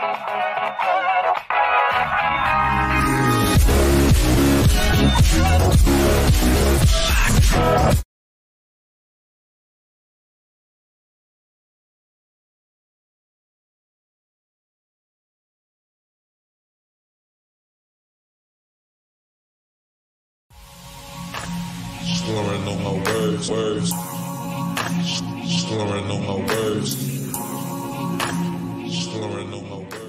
Slurring on my words, words. Slurring on my words no more.